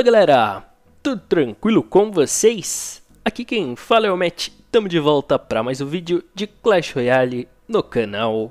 Fala galera, tudo tranquilo com vocês? Aqui quem fala é o Matt, tamo de volta para mais um vídeo de Clash Royale no canal.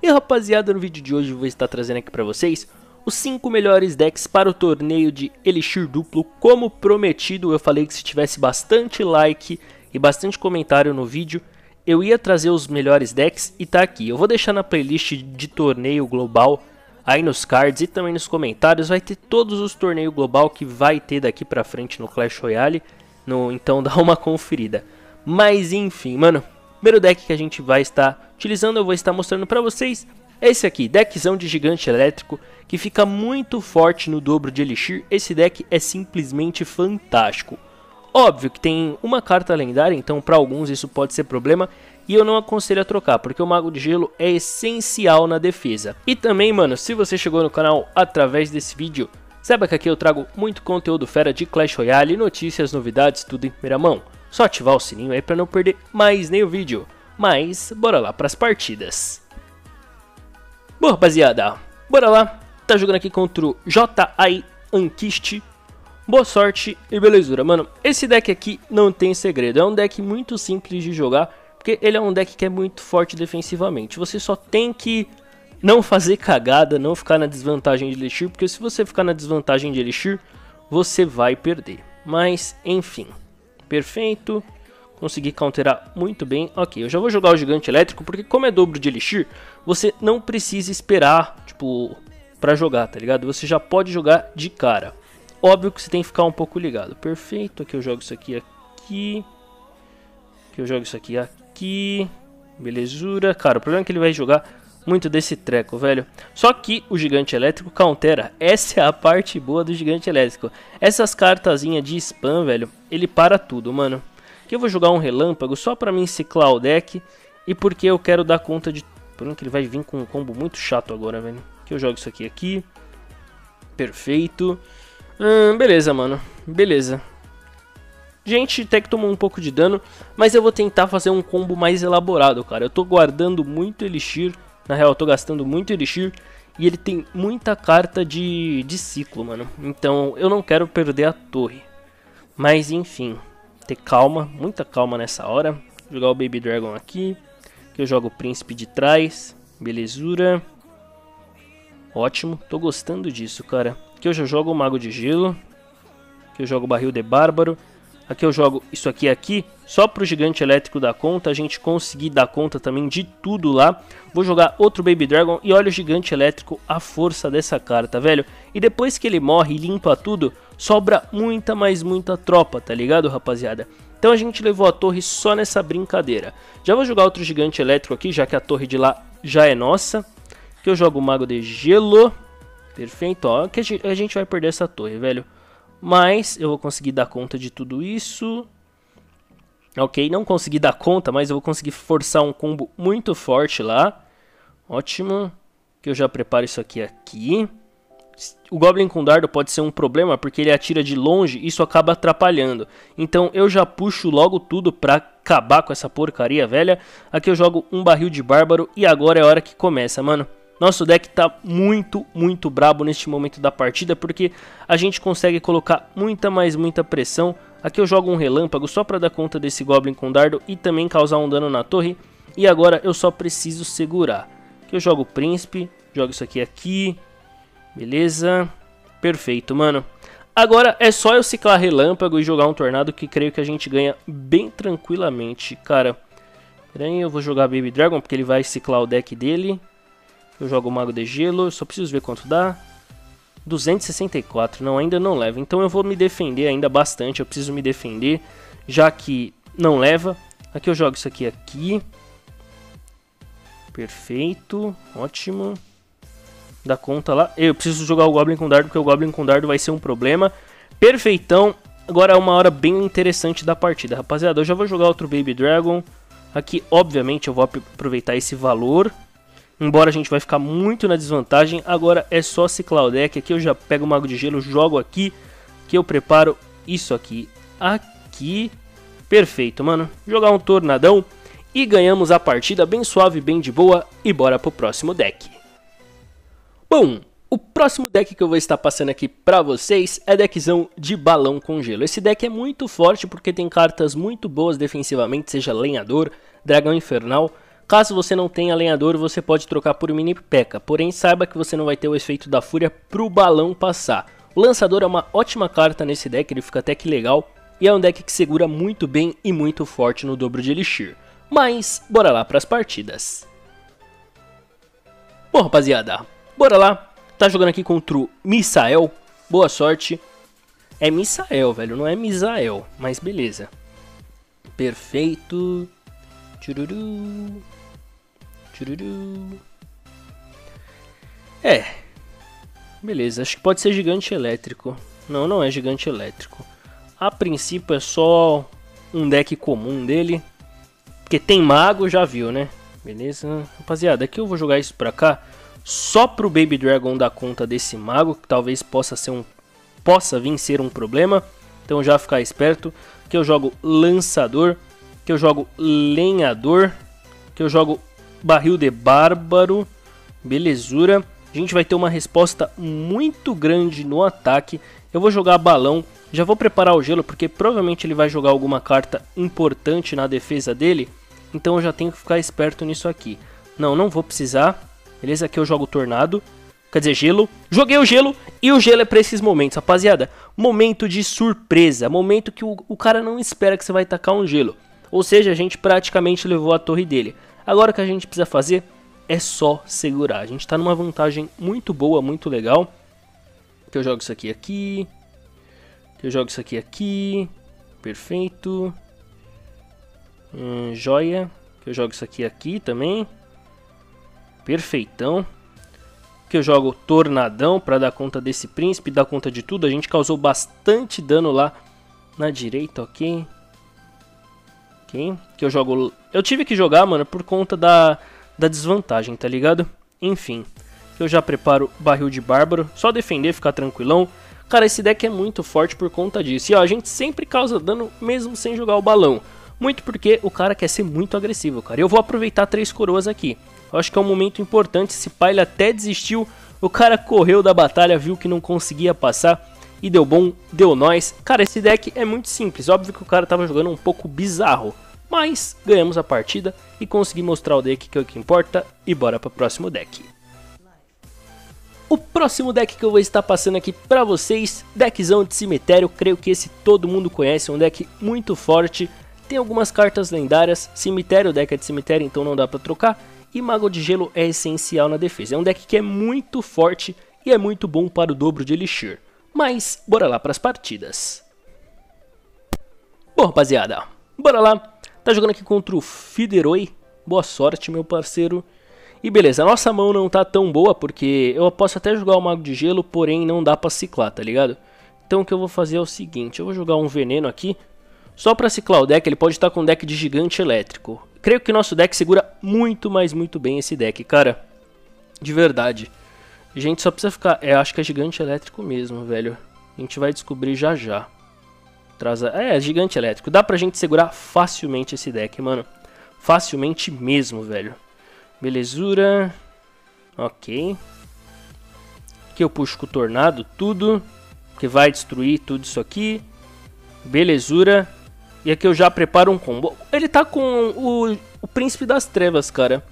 E rapaziada, no vídeo de hoje eu vou estar trazendo aqui para vocês os 5 melhores decks para o torneio de Elixir duplo. Como prometido, eu falei que se tivesse bastante like e bastante comentário no vídeo, eu ia trazer os melhores decks e tá aqui. Eu vou deixar na playlist de torneio global aí nos cards e também nos comentários. Vai ter todos os torneios global que vai ter daqui pra frente no Clash Royale. No, então dá uma conferida. Mas enfim, mano. Primeiro deck que a gente vai estar utilizando, eu vou estar mostrando pra vocês. É esse aqui, deckzão de gigante elétrico, que fica muito forte no dobro de Elixir. Esse deck é simplesmente fantástico. Óbvio que tem uma carta lendária, então para alguns isso pode ser problema. E eu não aconselho a trocar, porque o Mago de Gelo é essencial na defesa. E também, mano, se você chegou no canal através desse vídeo, saiba que aqui eu trago muito conteúdo fera de Clash Royale, notícias, novidades, tudo em primeira mão. Só ativar o sininho aí para não perder mais nenhum vídeo. Mas, bora lá para as partidas. Bom, rapaziada, bora lá. Tá jogando aqui contra o J.I. Ankist Boa sorte e belezura. Mano, esse deck aqui não tem segredo. É um deck muito simples de jogar, porque ele é um deck que é muito forte defensivamente. Você só tem que não fazer cagada, não ficar na desvantagem de Elixir, porque se você ficar na desvantagem de Elixir, você vai perder. Mas, enfim. Perfeito. Consegui counterar muito bem. Ok, eu já vou jogar o Gigante Elétrico, porque como é dobro de Elixir, você não precisa esperar, tipo, pra jogar, tá ligado? Você já pode jogar de cara. Óbvio que você tem que ficar um pouco ligado. Perfeito, aqui eu jogo isso aqui aqui. Aqui eu jogo isso aqui aqui. Belezura. Cara, o problema é que ele vai jogar muito desse treco, velho. Só que o gigante elétrico countera. Essa é a parte boa do gigante elétrico. Essas cartazinhas de spam, velho, ele para tudo, mano. Aqui eu vou jogar um relâmpago só pra mim ciclar o deck. E porque eu quero dar conta de... Por que ele vai vir com um combo muito chato agora, velho. Aqui eu jogo isso aqui aqui. Perfeito. Hum, beleza, mano. Beleza. Gente, até que tomou um pouco de dano, mas eu vou tentar fazer um combo mais elaborado, cara. Eu tô guardando muito Elixir, na real eu tô gastando muito Elixir, e ele tem muita carta de, de ciclo, mano. Então eu não quero perder a torre. Mas enfim, ter calma, muita calma nessa hora. Vou jogar o Baby Dragon aqui, que eu jogo o Príncipe de trás, belezura. Ótimo, tô gostando disso, cara. Aqui eu já jogo o Mago de Gelo. Aqui eu jogo o Barril de Bárbaro. Aqui eu jogo isso aqui aqui, só pro gigante elétrico dar conta, a gente conseguir dar conta também de tudo lá. Vou jogar outro Baby Dragon e olha o gigante elétrico, a força dessa carta, velho. E depois que ele morre e limpa tudo, sobra muita, mais muita tropa, tá ligado, rapaziada? Então a gente levou a torre só nessa brincadeira. Já vou jogar outro gigante elétrico aqui, já que a torre de lá já é nossa. Aqui eu jogo o Mago de Gelo. Perfeito, ó, que a gente vai perder essa torre, velho. Mas eu vou conseguir dar conta de tudo isso. Ok, não consegui dar conta, mas eu vou conseguir forçar um combo muito forte lá. Ótimo. Que eu já preparo isso aqui aqui. O Goblin com dardo pode ser um problema, porque ele atira de longe e isso acaba atrapalhando. Então eu já puxo logo tudo pra acabar com essa porcaria velha. Aqui eu jogo um barril de bárbaro e agora é a hora que começa, mano. Nosso deck está muito, muito brabo neste momento da partida, porque a gente consegue colocar muita, mais muita pressão. Aqui eu jogo um relâmpago só para dar conta desse Goblin com dardo e também causar um dano na torre. E agora eu só preciso segurar. Aqui eu jogo o príncipe, jogo isso aqui aqui. Beleza, perfeito, mano. Agora é só eu ciclar relâmpago e jogar um tornado que creio que a gente ganha bem tranquilamente, cara. Peraí, eu vou jogar Baby Dragon porque ele vai ciclar o deck dele. Eu jogo o Mago de Gelo, só preciso ver quanto dá. 264, não, ainda não leva. Então eu vou me defender ainda bastante, eu preciso me defender, já que não leva. Aqui eu jogo isso aqui aqui. Perfeito, ótimo. Dá conta lá. Eu preciso jogar o Goblin com dardo, porque o Goblin com dardo vai ser um problema. Perfeitão. Agora é uma hora bem interessante da partida, rapaziada. Eu já vou jogar outro Baby Dragon. Aqui, obviamente, eu vou aproveitar esse valor Embora a gente vai ficar muito na desvantagem, agora é só ciclar o deck. Aqui eu já pego o Mago de Gelo, jogo aqui, que eu preparo isso aqui. Aqui, perfeito, mano. Jogar um Tornadão e ganhamos a partida bem suave, bem de boa. E bora pro próximo deck. Bom, o próximo deck que eu vou estar passando aqui pra vocês é deckzão de balão com gelo. Esse deck é muito forte porque tem cartas muito boas defensivamente, seja lenhador, dragão infernal. Caso você não tenha lenhador, você pode trocar por mini peca, porém saiba que você não vai ter o efeito da fúria pro balão passar. O lançador é uma ótima carta nesse deck, ele fica até que legal, e é um deck que segura muito bem e muito forte no dobro de Elixir. Mas, bora lá para as partidas. Bom, rapaziada, bora lá. Tá jogando aqui contra o Misael. Boa sorte. É Misael, velho, não é Misael, mas beleza. Perfeito. Chururu. Chururu. É. Beleza, acho que pode ser gigante elétrico. Não, não é gigante elétrico. A princípio é só um deck comum dele. Porque tem mago, já viu, né? Beleza? Rapaziada, aqui eu vou jogar isso pra cá. Só pro Baby Dragon dar conta desse mago. Que talvez possa ser um... Possa vir ser um problema. Então já ficar esperto. Que eu jogo lançador. Que eu jogo lenhador. Que eu jogo barril de bárbaro. Belezura. A gente vai ter uma resposta muito grande no ataque. Eu vou jogar balão já vou preparar o gelo porque provavelmente ele vai jogar alguma carta importante na defesa dele. Então eu já tenho que ficar esperto nisso aqui. Não, não vou precisar. Beleza? Aqui eu jogo tornado. Quer dizer, gelo. Joguei o gelo e o gelo é pra esses momentos, rapaziada. Momento de surpresa. Momento que o, o cara não espera que você vai tacar um gelo. Ou seja, a gente praticamente levou a torre dele. Agora o que a gente precisa fazer é só segurar. A gente tá numa vantagem muito boa, muito legal. Que eu jogo isso aqui aqui. Eu jogo isso aqui aqui. Perfeito. Hum, joia. Que eu jogo isso aqui aqui também. Perfeitão. Que eu jogo Tornadão para dar conta desse príncipe, dar conta de tudo. A gente causou bastante dano lá na direita, ok? Que eu jogo... Eu tive que jogar, mano, por conta da, da desvantagem, tá ligado? Enfim. Eu já preparo barril de bárbaro. Só defender, ficar tranquilão. Cara, esse deck é muito forte por conta disso. E ó, a gente sempre causa dano mesmo sem jogar o balão. Muito porque o cara quer ser muito agressivo, cara. Eu vou aproveitar três coroas aqui. Eu acho que é um momento importante. Esse pai até desistiu. O cara correu da batalha, viu que não conseguia passar. E deu bom, deu nós. Cara, esse deck é muito simples. Óbvio que o cara tava jogando um pouco bizarro. Mas ganhamos a partida e consegui mostrar o deck que é o que importa. E bora para o próximo deck. O próximo deck que eu vou estar passando aqui pra vocês, deckzão de cemitério, creio que esse todo mundo conhece, é um deck muito forte, tem algumas cartas lendárias, cemitério, deck é de cemitério, então não dá pra trocar, e Mago de Gelo é essencial na defesa, é um deck que é muito forte e é muito bom para o dobro de Elixir. Mas, bora lá para as partidas. Bom, rapaziada, bora lá, tá jogando aqui contra o Fideroi, boa sorte meu parceiro. E beleza, a nossa mão não tá tão boa porque eu posso até jogar o Mago de Gelo, porém não dá pra ciclar, tá ligado? Então o que eu vou fazer é o seguinte, eu vou jogar um veneno aqui, só pra ciclar o deck, ele pode estar com um deck de gigante elétrico. Creio que nosso deck segura muito, mas muito bem esse deck, cara. De verdade. Gente só precisa ficar... É, acho que é gigante elétrico mesmo, velho. A gente vai descobrir já já. Traz a... É, gigante elétrico. Dá pra gente segurar facilmente esse deck, mano. Facilmente mesmo, velho. Belezura. Ok. Aqui eu puxo com o tornado tudo. Que vai destruir tudo isso aqui. Belezura. E aqui eu já preparo um combo. Ele tá com o, o Príncipe das Trevas, cara.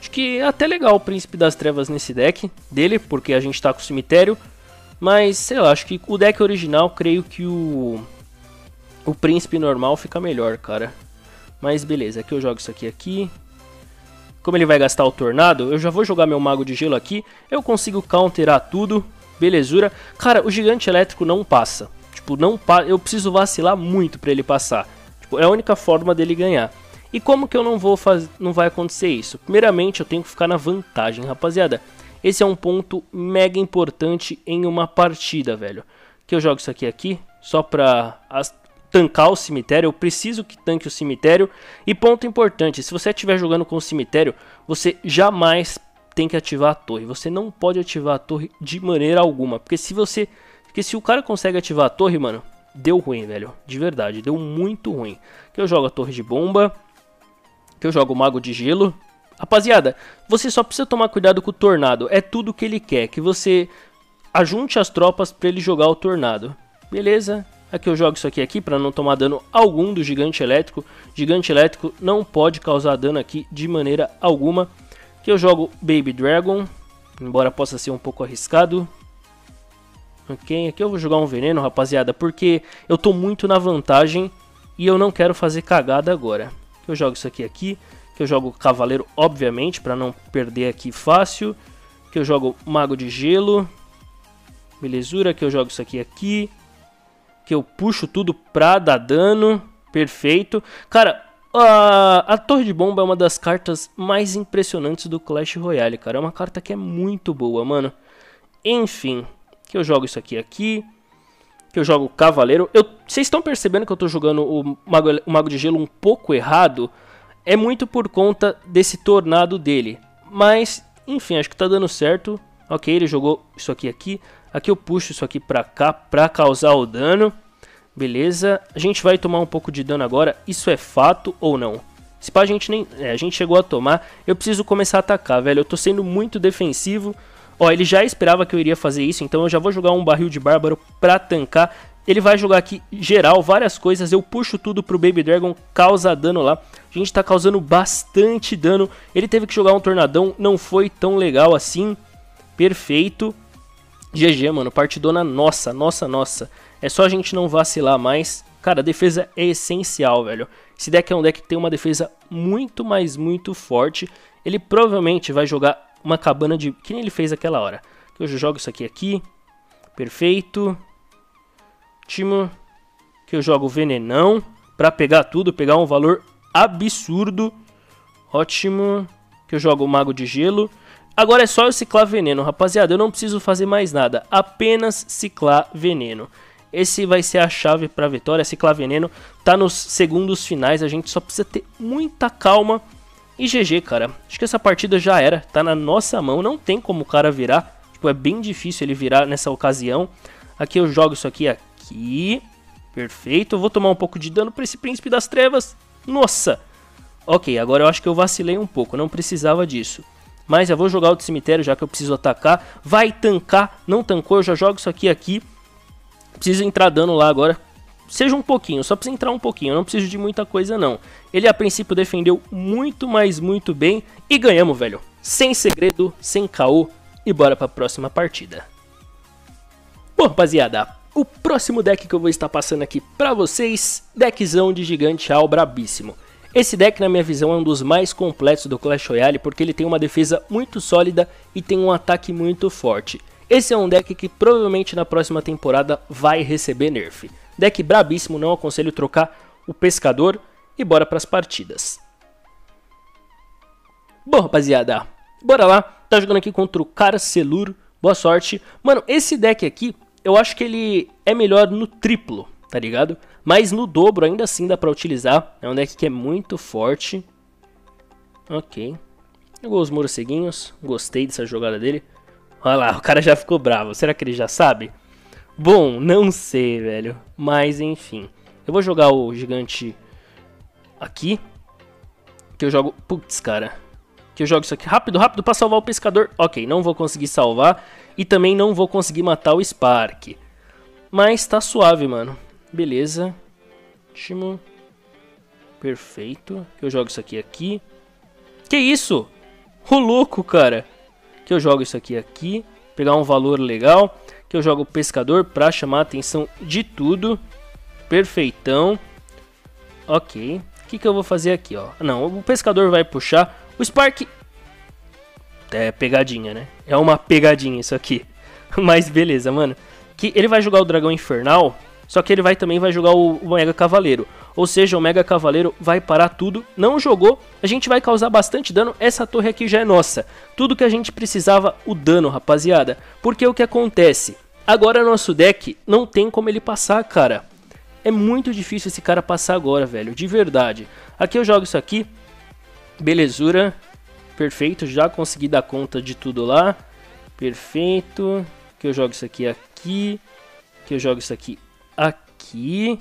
Acho que é até legal o Príncipe das Trevas nesse deck dele, porque a gente tá com o cemitério. Mas, sei lá, acho que o deck original, creio que o, o Príncipe normal fica melhor, cara. Mas beleza, aqui eu jogo isso aqui aqui. Como ele vai gastar o Tornado, eu já vou jogar meu Mago de Gelo aqui. Eu consigo counterar tudo. Belezura. Cara, o Gigante Elétrico não passa. Tipo, não pa eu preciso vacilar muito pra ele passar. Tipo, é a única forma dele ganhar. E como que eu não vou fazer, não vai acontecer isso? Primeiramente, eu tenho que ficar na vantagem, rapaziada. Esse é um ponto mega importante em uma partida, velho. Que eu jogo isso aqui aqui, só pra tancar o cemitério, eu preciso que tanque o cemitério. E ponto importante, se você estiver jogando com o cemitério, você jamais tem que ativar a torre. Você não pode ativar a torre de maneira alguma, porque se você, porque se o cara consegue ativar a torre, mano, deu ruim, velho, de verdade, deu muito ruim. Que eu jogo a torre de bomba, que eu jogo o mago de gelo. Rapaziada, você só precisa tomar cuidado com o Tornado. É tudo que ele quer, que você ajunte as tropas para ele jogar o Tornado. Beleza? Aqui eu jogo isso aqui aqui para não tomar dano algum do Gigante Elétrico. Gigante Elétrico não pode causar dano aqui de maneira alguma. Aqui eu jogo Baby Dragon, embora possa ser um pouco arriscado. Ok, aqui eu vou jogar um veneno, rapaziada, porque eu tô muito na vantagem e eu não quero fazer cagada agora. Eu jogo isso aqui aqui, que eu jogo Cavaleiro, obviamente, para não perder aqui fácil. Que eu jogo Mago de Gelo. Belezura, que eu jogo isso aqui aqui. Que eu puxo tudo pra dar dano. Perfeito. Cara, a, a Torre de Bomba é uma das cartas mais impressionantes do Clash Royale, cara. É uma carta que é muito boa, mano. Enfim, que eu jogo isso aqui aqui. Que eu jogo Cavaleiro. Vocês estão percebendo que eu tô jogando o Mago, o Mago de Gelo um pouco errado? é muito por conta desse tornado dele. Mas, enfim, acho que tá dando certo. Ok, ele jogou isso aqui aqui. Aqui eu puxo isso aqui pra cá pra causar o dano. Beleza. A gente vai tomar um pouco de dano agora. Isso é fato ou não? Se pá, a gente nem... É, a gente chegou a tomar. Eu preciso começar a atacar, velho. Eu tô sendo muito defensivo. Ó, ele já esperava que eu iria fazer isso, então eu já vou jogar um barril de bárbaro pra tancar. Ele vai jogar aqui geral, várias coisas. Eu puxo tudo pro Baby Dragon, causa dano lá. A gente tá causando bastante dano. Ele teve que jogar um tornadão, não foi tão legal assim. Perfeito. GG, mano, partidona nossa, nossa, nossa. É só a gente não vacilar mais. Cara, a defesa é essencial, velho. Esse deck é um deck que tem uma defesa muito, mais muito forte. Ele provavelmente vai jogar uma cabana de... Que nem ele fez aquela hora. Eu jogo isso aqui aqui. Perfeito. Ótimo. Que eu jogo venenão para pegar tudo, pegar um valor absurdo. Ótimo. Que eu jogo mago de gelo. Agora é só eu ciclar veneno, rapaziada. Eu não preciso fazer mais nada. Apenas ciclar veneno. Esse vai ser a chave para vitória. Ciclar veneno tá nos segundos finais. A gente só precisa ter muita calma. E GG, cara. Acho que essa partida já era. Tá na nossa mão. Não tem como o cara virar. Tipo, é bem difícil ele virar nessa ocasião. Aqui eu jogo isso aqui aqui. Perfeito. Eu vou tomar um pouco de dano para esse príncipe das trevas. Nossa! Ok, agora eu acho que eu vacilei um pouco. Não precisava disso. Mas eu vou jogar o cemitério já que eu preciso atacar. Vai tancar. Não tancou, eu já jogo isso aqui aqui. Preciso entrar dano lá agora. Seja um pouquinho, só precisa entrar um pouquinho. Não preciso de muita coisa não. Ele a princípio defendeu muito, mas muito bem. E ganhamos, velho. Sem segredo, sem caô. E bora pra próxima partida. Bom, rapaziada, o próximo deck que eu vou estar passando aqui pra vocês, deckzão de gigante al brabíssimo. Esse deck, na minha visão, é um dos mais completos do Clash Royale porque ele tem uma defesa muito sólida e tem um ataque muito forte. Esse é um deck que provavelmente na próxima temporada vai receber nerf. Deck brabíssimo, não aconselho trocar o pescador e bora pras partidas. Bom, rapaziada, bora lá. Tá jogando aqui contra o Carcelur, boa sorte. Mano, esse deck aqui eu acho que ele é melhor no triplo, tá ligado? Mas no dobro ainda assim dá pra utilizar. É um deck que é muito forte. Ok. Jogou os morceguinhos. Gostei dessa jogada dele. Olha lá, o cara já ficou bravo. Será que ele já sabe? Bom, não sei, velho. Mas enfim. Eu vou jogar o gigante aqui. Que eu jogo... Putz, cara. Que eu jogo isso aqui rápido, rápido pra salvar o pescador. Ok, não vou conseguir salvar. E também não vou conseguir matar o Spark. Mas tá suave, mano. Beleza. Ótimo. Perfeito. Que eu jogo isso aqui aqui. Que isso? O louco, cara. Que eu jogo isso aqui aqui. Pegar um valor legal. Que eu jogo o pescador pra chamar a atenção de tudo. Perfeitão. Ok. O que, que eu vou fazer aqui, ó? Não, o pescador vai puxar. O Spark é pegadinha, né? É uma pegadinha isso aqui. Mas beleza, mano. Que ele vai jogar o Dragão Infernal, só que ele vai também vai jogar o, o Mega Cavaleiro. Ou seja, o Mega Cavaleiro vai parar tudo. Não jogou, a gente vai causar bastante dano. Essa torre aqui já é nossa. Tudo que a gente precisava, o dano, rapaziada. Porque o que acontece? Agora nosso deck não tem como ele passar, cara. É muito difícil esse cara passar agora, velho. De verdade. Aqui eu jogo isso aqui. Belezura. Perfeito, já consegui dar conta de tudo lá. Perfeito. Que eu jogo isso aqui aqui. Que eu jogo isso aqui aqui.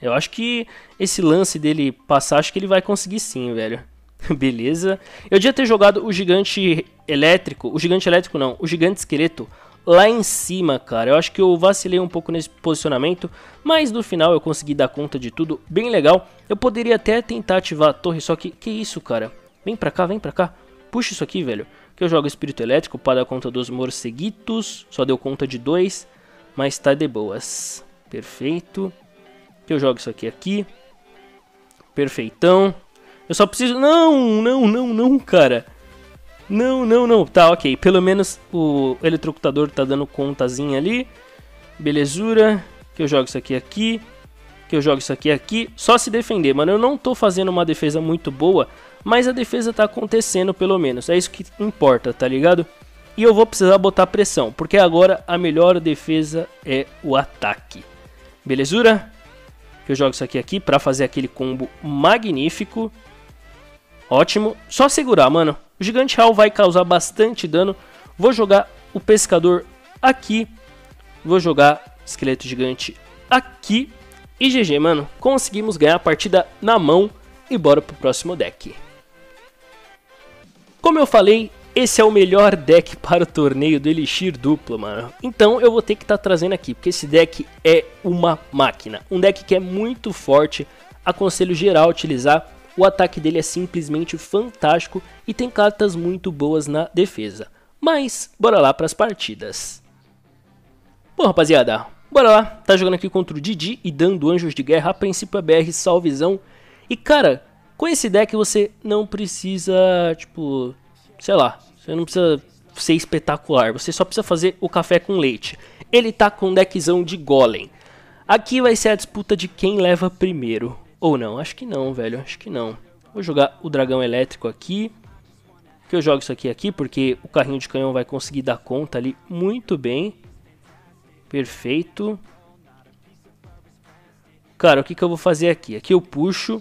Eu acho que esse lance dele passar, acho que ele vai conseguir sim, velho. Beleza. Eu devia ter jogado o gigante elétrico. O gigante elétrico não, o gigante esqueleto lá em cima, cara. Eu acho que eu vacilei um pouco nesse posicionamento, mas no final eu consegui dar conta de tudo, bem legal. Eu poderia até tentar ativar a torre, só que que isso, cara? Vem pra cá, vem pra cá. Puxa isso aqui, velho. Que eu jogo espírito elétrico para dar conta dos morceguitos. Só deu conta de dois, mas tá de boas. Perfeito. Que eu jogo isso aqui aqui. Perfeitão. Eu só preciso... Não, não, não, não, cara. Não, não, não. Tá, ok. Pelo menos o eletrocutador tá dando contazinha ali. Belezura. Que eu jogo isso aqui aqui. Que eu jogo isso aqui aqui. Só se defender, mano. Eu não tô fazendo uma defesa muito boa. Mas a defesa tá acontecendo, pelo menos. É isso que importa, tá ligado? E eu vou precisar botar pressão. Porque agora a melhor defesa é o ataque. Belezura? Eu jogo isso aqui aqui pra fazer aquele combo magnífico. Ótimo. Só segurar, mano. O gigante real vai causar bastante dano. Vou jogar o pescador aqui. Vou jogar esqueleto gigante aqui. E GG, mano. Conseguimos ganhar a partida na mão. E bora pro próximo deck. Como eu falei, esse é o melhor deck para o torneio do Elixir duplo, mano. Então eu vou ter que estar tá trazendo aqui, porque esse deck é uma máquina. Um deck que é muito forte, aconselho geral utilizar o ataque dele é simplesmente fantástico e tem cartas muito boas na defesa. Mas, bora lá para as partidas. Bom, rapaziada, bora lá. Tá jogando aqui contra o Didi e dando Anjos de Guerra, a princípio é BR Salvezão. E, cara, com esse deck você não precisa, tipo, sei lá, você não precisa ser espetacular. Você só precisa fazer o café com leite. Ele tá com um deckzão de Golem. Aqui vai ser a disputa de quem leva primeiro. Ou não, acho que não, velho, acho que não. Vou jogar o dragão elétrico aqui. Que eu jogo isso aqui aqui, porque o carrinho de canhão vai conseguir dar conta ali muito bem. Perfeito. Cara, o que, que eu vou fazer aqui? Aqui eu puxo.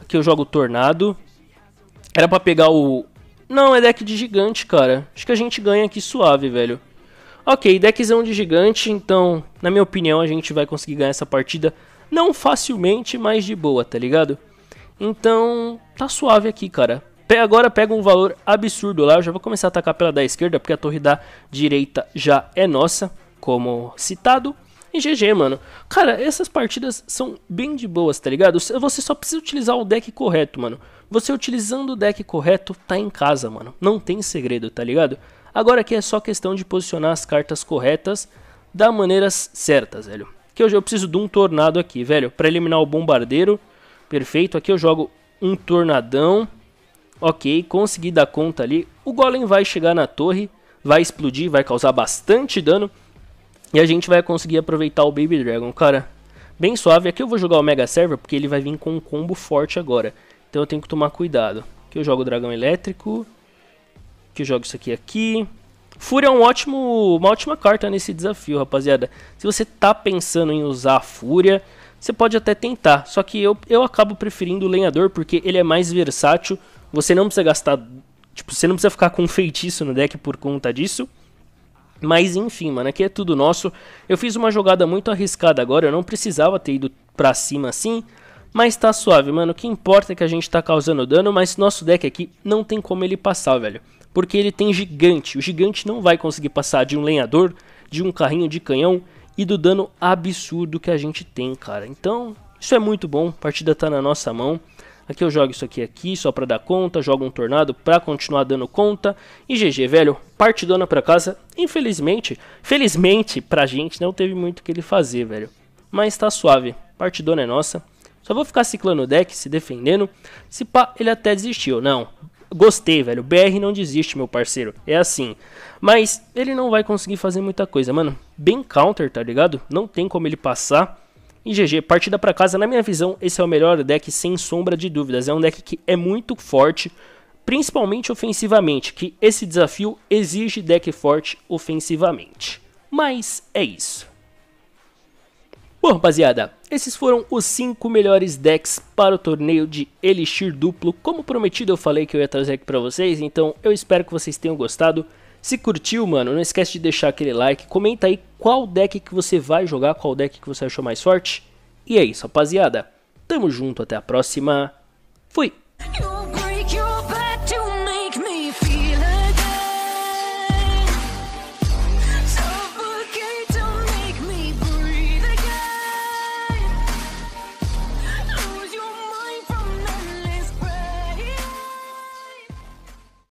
Aqui eu jogo o tornado. Era pra pegar o... Não, é deck de gigante, cara. Acho que a gente ganha aqui suave, velho. Ok, deckzão de gigante, então, na minha opinião, a gente vai conseguir ganhar essa partida não facilmente, mas de boa, tá ligado? Então, tá suave aqui, cara. Agora pega um valor absurdo lá. Eu já vou começar a atacar pela da esquerda, porque a torre da direita já é nossa, como citado. E GG, mano. Cara, essas partidas são bem de boas, tá ligado? Você só precisa utilizar o deck correto, mano. Você utilizando o deck correto, tá em casa, mano. Não tem segredo, tá ligado? Agora aqui é só questão de posicionar as cartas corretas da maneiras certas, velho que eu, eu preciso de um tornado aqui, velho, para eliminar o bombardeiro. Perfeito, aqui eu jogo um tornadão. Ok, consegui dar conta ali. O golem vai chegar na torre, vai explodir, vai causar bastante dano. E a gente vai conseguir aproveitar o Baby Dragon, cara. Bem suave. Aqui eu vou jogar o Mega Server, porque ele vai vir com um combo forte agora. Então eu tenho que tomar cuidado. Aqui eu jogo o Dragão Elétrico. Aqui eu jogo isso aqui aqui. Fúria é um ótimo, uma ótima carta nesse desafio, rapaziada. Se você tá pensando em usar a Fúria, você pode até tentar. Só que eu, eu acabo preferindo o Lenhador porque ele é mais versátil. Você não precisa gastar... Tipo, você não precisa ficar com feitiço no deck por conta disso. Mas enfim, mano, aqui é tudo nosso. Eu fiz uma jogada muito arriscada agora, eu não precisava ter ido pra cima assim. Mas tá suave, mano. O que importa é que a gente tá causando dano, mas nosso deck aqui não tem como ele passar, velho porque ele tem gigante. O gigante não vai conseguir passar de um lenhador, de um carrinho de canhão e do dano absurdo que a gente tem, cara. Então, isso é muito bom, a partida tá na nossa mão. Aqui eu jogo isso aqui aqui só pra dar conta, jogo um tornado pra continuar dando conta. E GG, velho, partidona pra casa. Infelizmente, felizmente pra gente não teve muito o que ele fazer, velho. Mas tá suave, partidona é nossa. Só vou ficar ciclando o deck, se defendendo. Se pá, ele até desistiu. Não, gostei, velho. BR não desiste, meu parceiro. É assim. Mas ele não vai conseguir fazer muita coisa, mano. Bem counter, tá ligado? Não tem como ele passar. E GG, partida pra casa, na minha visão, esse é o melhor deck sem sombra de dúvidas. É um deck que é muito forte, principalmente ofensivamente, que esse desafio exige deck forte ofensivamente. Mas é isso. Bom, rapaziada, esses foram os 5 melhores decks para o torneio de Elixir duplo. Como prometido, eu falei que eu ia trazer aqui para vocês, então eu espero que vocês tenham gostado. Se curtiu, mano, não esquece de deixar aquele like, comenta aí qual deck que você vai jogar, qual deck que você achou mais forte. E é isso, rapaziada. Tamo junto, até a próxima. Fui!